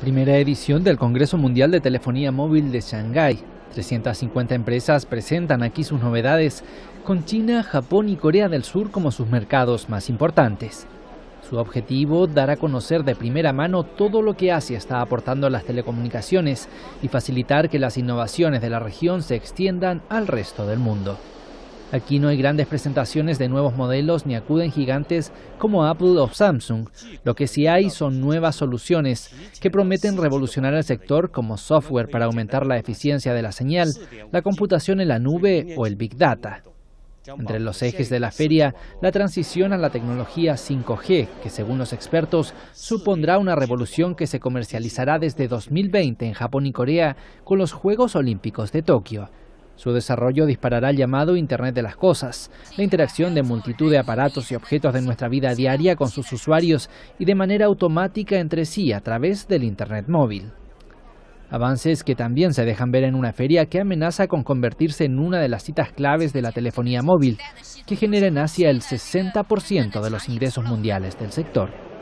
Primera edición del Congreso Mundial de Telefonía Móvil de Shanghái. 350 empresas presentan aquí sus novedades, con China, Japón y Corea del Sur como sus mercados más importantes. Su objetivo, dar a conocer de primera mano todo lo que Asia está aportando a las telecomunicaciones y facilitar que las innovaciones de la región se extiendan al resto del mundo. Aquí no hay grandes presentaciones de nuevos modelos ni acuden gigantes como Apple o Samsung. Lo que sí hay son nuevas soluciones que prometen revolucionar el sector como software para aumentar la eficiencia de la señal, la computación en la nube o el Big Data. Entre los ejes de la feria, la transición a la tecnología 5G, que según los expertos supondrá una revolución que se comercializará desde 2020 en Japón y Corea con los Juegos Olímpicos de Tokio. Su desarrollo disparará el llamado Internet de las Cosas, la interacción de multitud de aparatos y objetos de nuestra vida diaria con sus usuarios y de manera automática entre sí a través del Internet móvil. Avances que también se dejan ver en una feria que amenaza con convertirse en una de las citas claves de la telefonía móvil, que genera en Asia el 60% de los ingresos mundiales del sector.